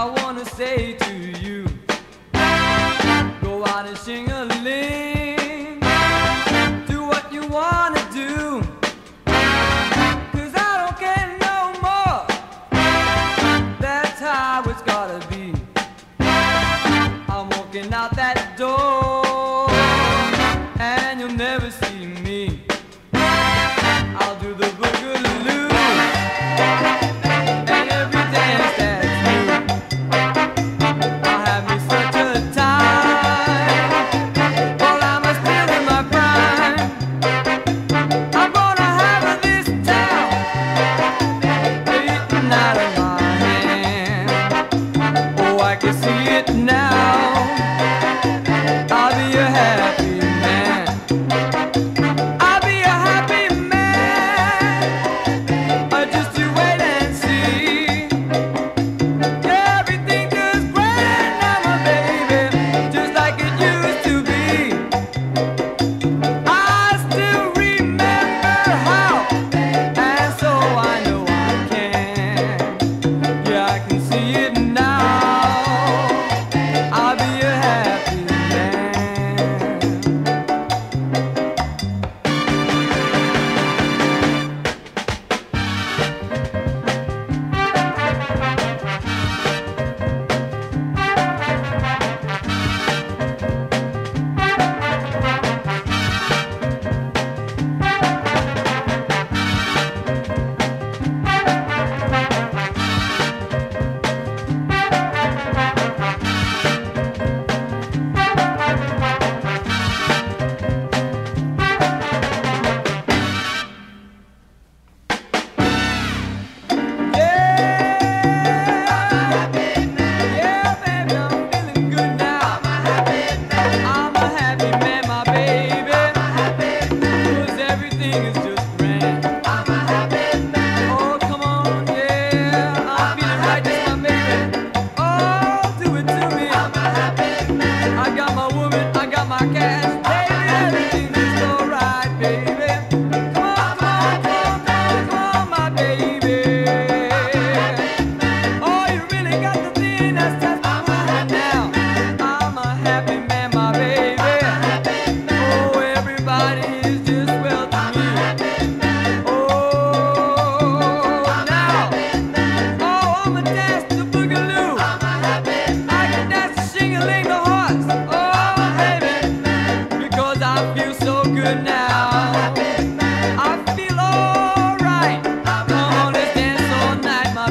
I wanna say to you. Go out and sing that door. And you'll never see me. I'll do the boogaloo and every dance that's new. I'll have me such a time while I'm still in my prime. I'm gonna have this town beating out of my hand. Oh, I can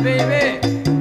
baby.